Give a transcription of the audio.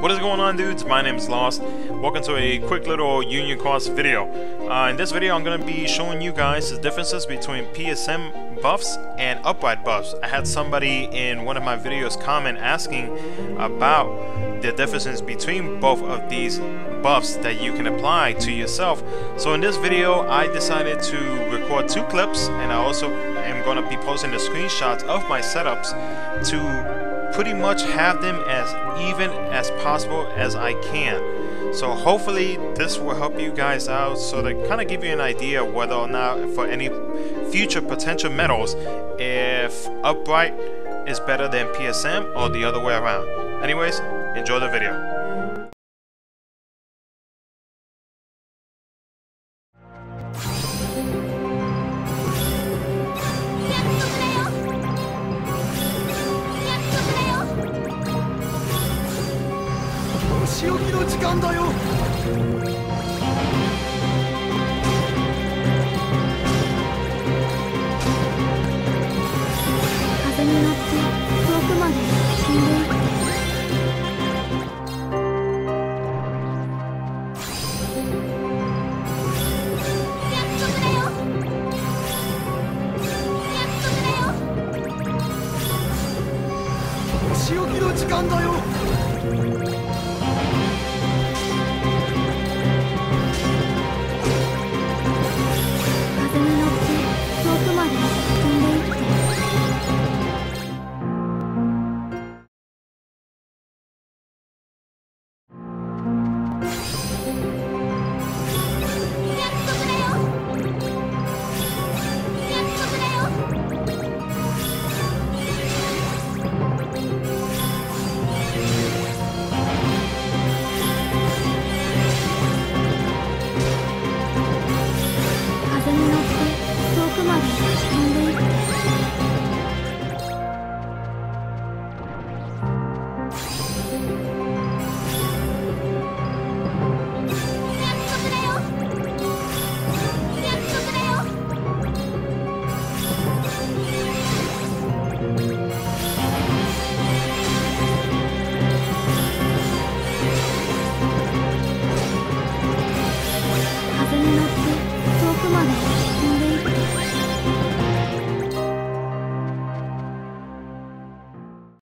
What is going on dudes? My name is Lost. Welcome to a quick little Union Cross video. Uh, in this video I'm going to be showing you guys the differences between PSM buffs and upright buffs. I had somebody in one of my videos comment asking about the differences between both of these buffs that you can apply to yourself. So in this video I decided to record two clips and I also am going to be posting the screenshots of my setups to pretty much have them as even as possible as I can. So hopefully this will help you guys out so to kind of give you an idea whether or not for any future potential medals if upright is better than PSM or the other way around. Anyways, enjoy the video. 仕置きの時間だよ。風に乗って遠くまでんでいく仕置きの時間だよ。